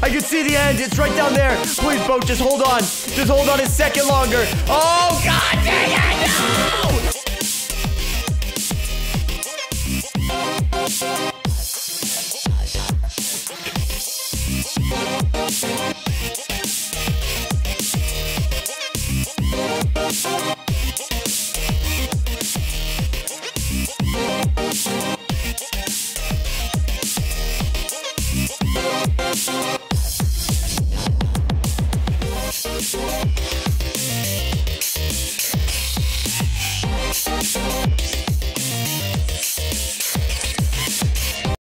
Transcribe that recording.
I can see the end. It's right down there. Please, boat, just hold on. Just hold on a second longer. Oh, God dang it, no! Show.